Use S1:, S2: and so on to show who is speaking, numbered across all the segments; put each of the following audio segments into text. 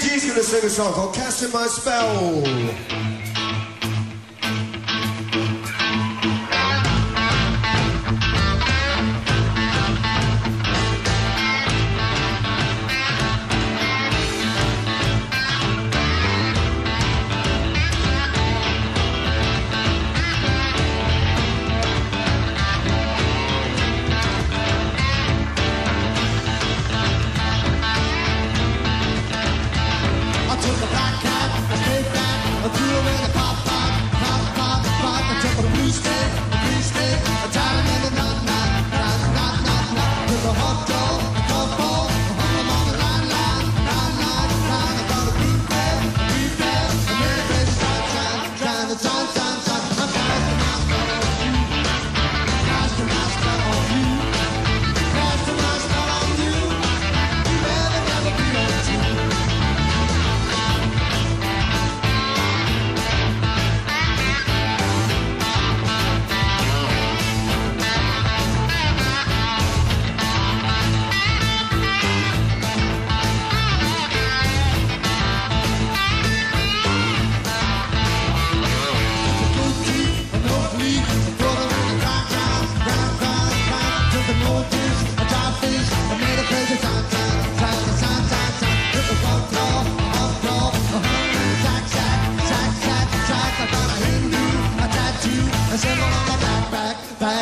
S1: G's gonna sing a song called Casting My Spell.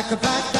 S1: like a back.